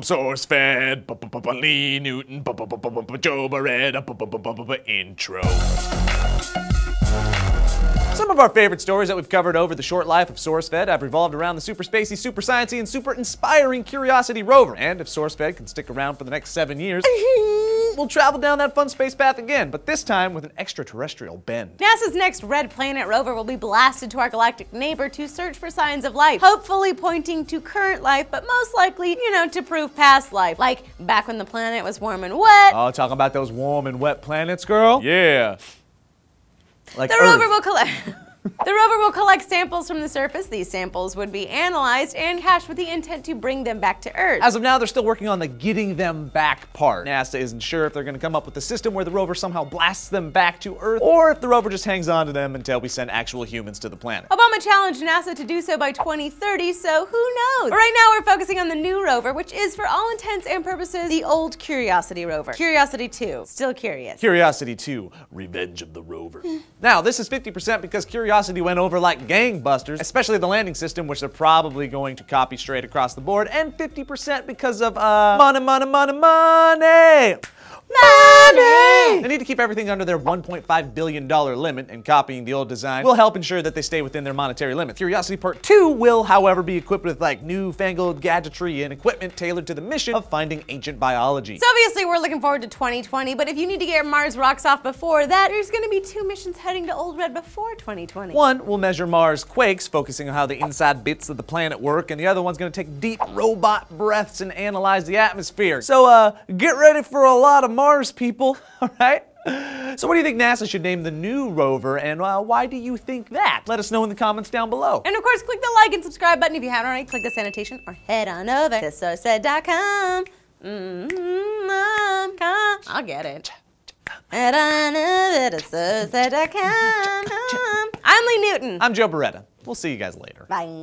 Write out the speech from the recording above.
SourceFed, Lee Newton, Joe Bereta, intro. Some of our favorite stories that we've covered over the short life of SourceFed have revolved around the super spacey, super sciencey, and super inspiring Curiosity rover. And if SourceFed can stick around for the next seven years, we'll travel down that fun space path again, but this time with an extraterrestrial bend. NASA's next Red Planet rover will be blasted to our galactic neighbor to search for signs of life, hopefully pointing to current life, but most likely, you know, to prove past life, like back when the planet was warm and wet. Oh, talking about those warm and wet planets, girl? Yeah. Like the Earth. rover will collect. The rover will collect samples from the surface. These samples would be analyzed and cached with the intent to bring them back to Earth. As of now, they're still working on the getting them back part. NASA isn't sure if they're going to come up with a system where the rover somehow blasts them back to Earth, or if the rover just hangs on to them until we send actual humans to the planet. Obama challenged NASA to do so by 2030, so who knows? But right now, we're focusing on the new rover, which is, for all intents and purposes, the old Curiosity rover. Curiosity 2, still curious. Curiosity 2, Revenge of the Rover. Hmm. now, this is 50% because Curiosity went over like gangbusters, especially the landing system, which they're probably going to copy straight across the board, and 50% because of, uh, money, money, money, money! Money! They need to keep everything under their $1.5 billion limit, and copying the old design will help ensure that they stay within their monetary limit. Curiosity Part 2 will, however, be equipped with like newfangled gadgetry and equipment tailored to the mission of finding ancient biology. So obviously we're looking forward to 2020, but if you need to get Mars rocks off before that, there's gonna be two missions heading to Old Red before 2020. One will measure Mars quakes, focusing on how the inside bits of the planet work, and the other one's gonna take deep robot breaths and analyze the atmosphere. So, uh, get ready for a lot of Mars people, all right? So what do you think NASA should name the new rover, and uh, why do you think that? Let us know in the comments down below. And of course, click the like and subscribe button if you haven't already. Click the annotation or head on over to sourcefed.com. Mm-hmm, come. I'll get it. Head on over to sourcefed.com. I'm Lee Newton. I'm Joe Bereta. We'll see you guys later. Bye.